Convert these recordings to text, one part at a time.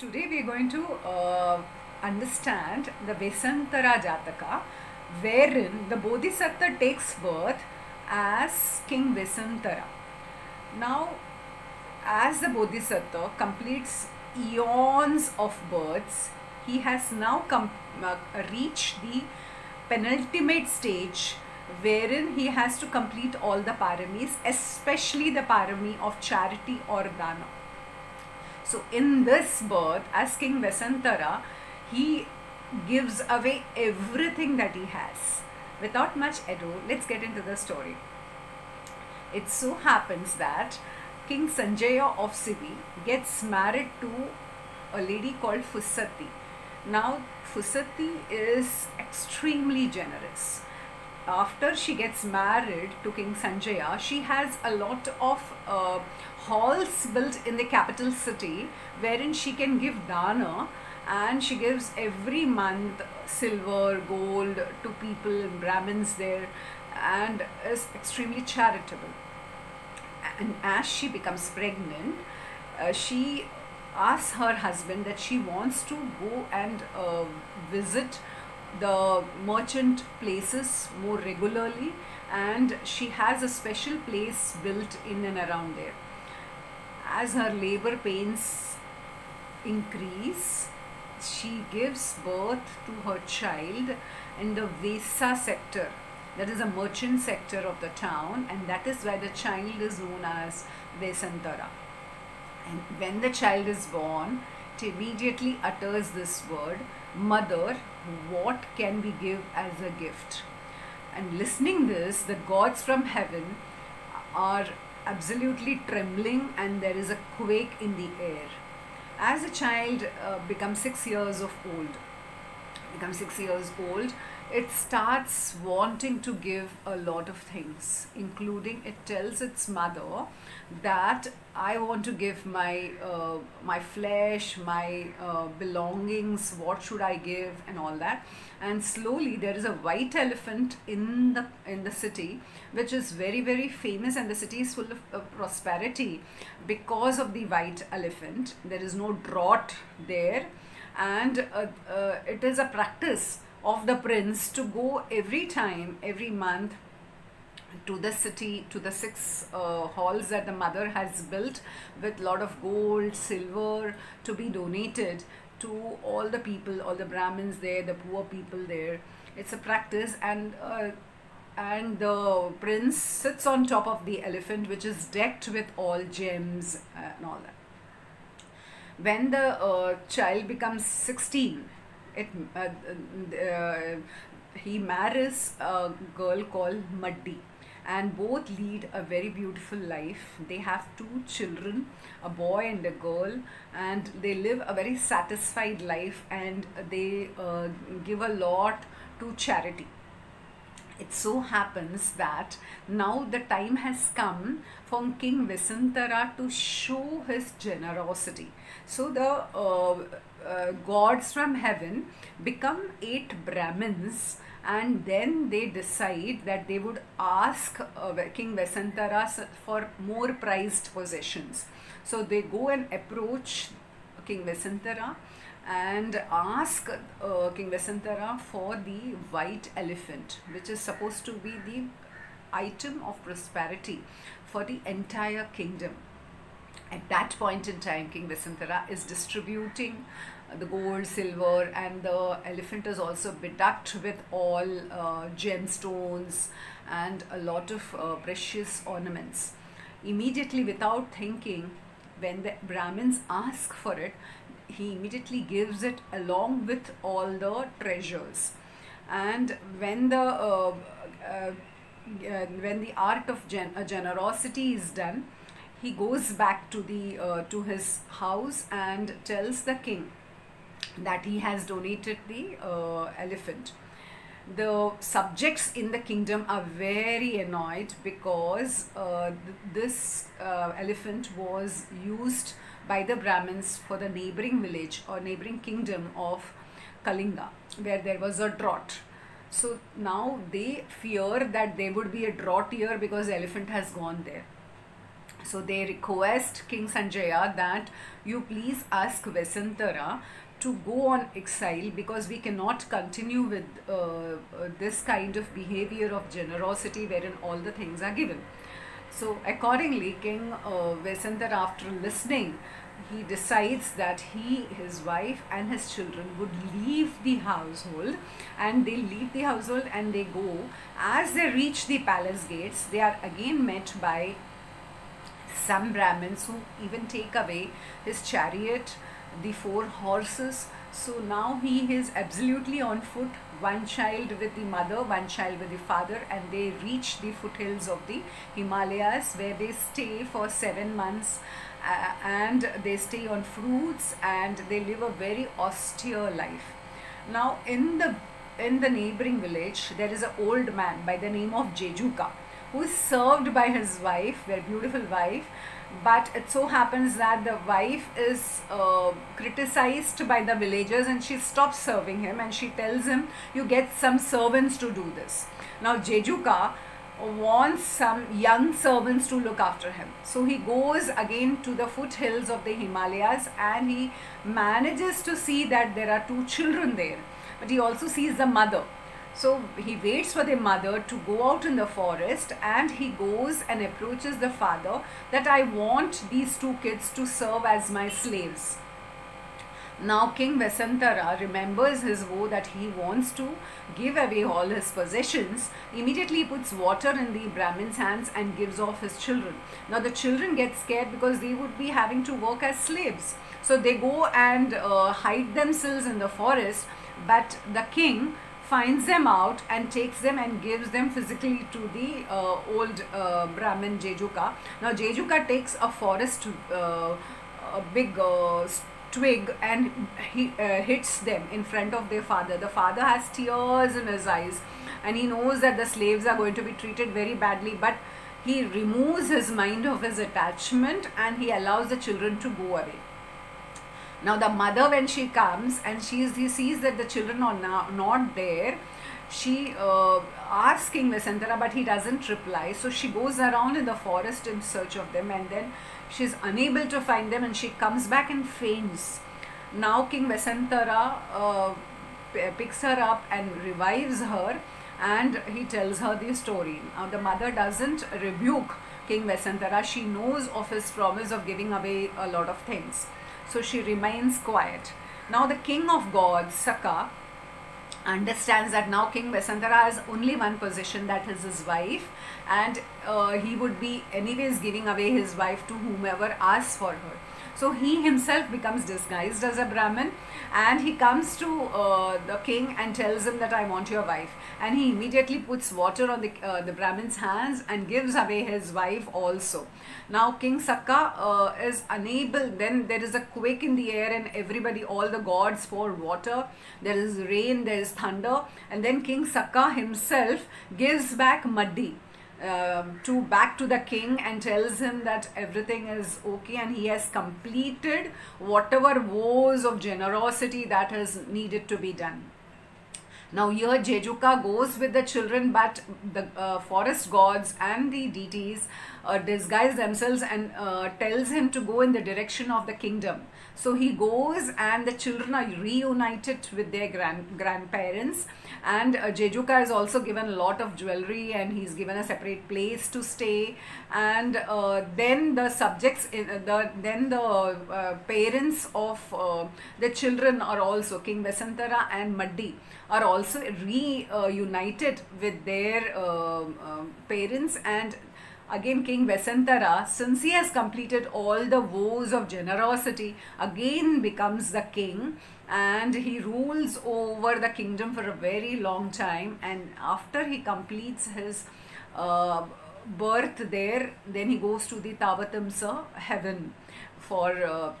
Today we are going to uh, understand the Vessantara Jataka, wherein the Bodhisattva takes birth as King Vessantara. Now, as the Bodhisattva completes eons of births, he has now uh, reached the penultimate stage wherein he has to complete all the paramis, especially the parami of charity or dana. So, in this birth, as King Vessantara, he gives away everything that he has. Without much ado, let's get into the story. It so happens that King Sanjaya of Sibi gets married to a lady called Phusati. Now, Phusati is extremely generous. After she gets married to King Sanjaya, she has a lot of uh, halls built in the capital city wherein she can give dana and she gives every month silver, gold to people, Brahmins there, and is extremely charitable. And as she becomes pregnant, uh, she asks her husband that she wants to go and uh, visit the merchant places more regularly and she has a special place built in and around there. As her labor pains increase she gives birth to her child in the Vesa sector that is a merchant sector of the town and that is why the child is known as Vessantara. And when the child is born it immediately utters this word mother what can we give as a gift? And listening this the gods from heaven are absolutely trembling and there is a quake in the air. As a child uh, becomes 6 years of old. Becomes 6 years old it starts wanting to give a lot of things including it tells its mother that i want to give my uh, my flesh my uh, belongings what should i give and all that. And slowly there is a white elephant in the in the city which is very very famous and the city is full of, of prosperity. Because of the white elephant there is no drought there. And uh, uh, it is a practice of the prince to go every time every month to the city to the six uh, halls that the mother has built with lot of gold silver to be donated to all the people all the brahmins there the poor people there. It's a practice and uh, and the prince sits on top of the elephant which is decked with all gems and all that. When the uh, child becomes 16 it uh, uh, he marries a girl called Maddi and both lead a very beautiful life. They have two children a boy and a girl. And they live a very satisfied life and they uh, give a lot to charity it so happens that now the time has come for King Vessantara to show his generosity. So the uh, uh, gods from heaven become eight Brahmins and then they decide that they would ask uh, King Vessantara for more prized possessions. So they go and approach King Vessantara and ask uh, King Vessantara for the white elephant, which is supposed to be the item of prosperity for the entire kingdom. At that point in time, King Vessantara is distributing the gold, silver, and the elephant is also bedecked with all uh, gemstones and a lot of uh, precious ornaments. Immediately, without thinking, when the Brahmins ask for it, he immediately gives it along with all the treasures. And when the uh, uh, uh, when the art of gen generosity is done he goes back to the to his house and tells the king that he has donated the elephant the subjects in the kingdom are very annoyed because uh, th this uh, elephant was used by the Brahmins for the neighboring village or neighboring kingdom of Kalinga where there was a drought. So now they fear that there would be a drought here because the elephant has gone there. So they request King Sanjaya that you please ask Vessantara to go on exile because we cannot continue with uh, uh, this kind of behavior of generosity wherein all the things are given. So accordingly, King uh, after listening, he decides that he, his wife, and his children would leave the household, and they leave the household and they go. As they reach the palace gates, they are again met by some Brahmins who even take away his chariot, the four horses. So now he is absolutely on foot, one child with the mother, one child with the father, and they reach the foothills of the Himalayas where they stay for seven months. Uh, and they stay on fruits and they live a very austere life. Now, in the in the neighboring village, there is an old man by the name of Jejuka who is served by his wife, very beautiful wife. But it so happens that the wife is uh, criticized by the villagers and she stops serving him and she tells him, You get some servants to do this. Now, Jejuka wants some young servants to look after him. So he goes again to the foothills of the Himalayas and he manages to see that there are two children there. But he also sees the mother. So he waits for the mother to go out in the forest and he goes and approaches the father that I want these two kids to serve as my slaves. Now King Vasantara remembers his vow that he wants to give away all his possessions. Immediately puts water in the Brahmin's hands and gives off his children. Now the children get scared because they would be having to work as slaves. So they go and uh, hide themselves in the forest but the king finds them out and takes them and gives them physically to the uh, old uh, Brahmin Jejuka. Now Jejuka takes a forest, uh, a big uh, twig and he uh, hits them in front of their father. The father has tears in his eyes and he knows that the slaves are going to be treated very badly but he removes his mind of his attachment and he allows the children to go away. Now the mother when she comes and she sees that the children are not, not there, she uh, asks King but he doesn't reply. So she goes around in the forest in search of them and then she's unable to find them and she comes back and faints. Now King Vessantara uh, picks her up and revives her and he tells her the story. Now the mother doesn't rebuke King Vessantara. She knows of his promise of giving away a lot of things. So she remains quiet. Now the king of gods, Sakka, understands that now King Vessantara has only one position that is his wife and uh, he would be anyways giving away his wife to whomever asks for her. So he himself becomes disguised as a Brahmin and he comes to uh, the king and tells him that I want your wife. And he immediately puts water on the, uh, the Brahmin's hands and gives away his wife also. Now King Sakka uh, is unable, then there is a quake in the air and everybody, all the gods pour water. There is rain, there is thunder. And then King Sakka himself gives back Maddi um, to back to the king and tells him that everything is okay and he has completed whatever woes of generosity that has needed to be done. Now here Jejuka goes with the children but the uh, forest gods and the deities uh, disguise themselves and uh, tells him to go in the direction of the kingdom. So he goes and the children are reunited with their grand grandparents. And uh, Jejuka is also given a lot of jewelry and he's given a separate place to stay. And uh, then the subjects in uh, the then the uh, parents of uh, the children are also King Vessantara and Maddi are also reunited with their uh, parents and again King Vessantara, since he has completed all the woes of generosity, again becomes the king and he rules over the kingdom for a very long time and after he completes his uh, birth there, then he goes to the Tavatimsa heaven for uh,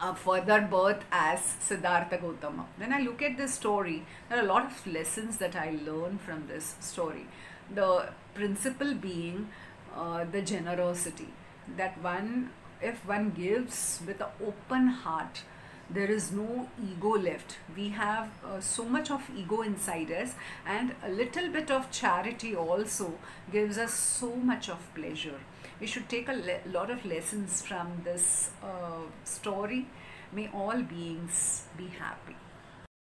a further birth as Siddhartha Gautama. When I look at this story, there are a lot of lessons that I learn from this story. The principle being uh, the generosity that one if one gives with an open heart there is no ego left we have uh, so much of ego inside us and a little bit of charity also gives us so much of pleasure we should take a lot of lessons from this uh, story. May all beings be happy.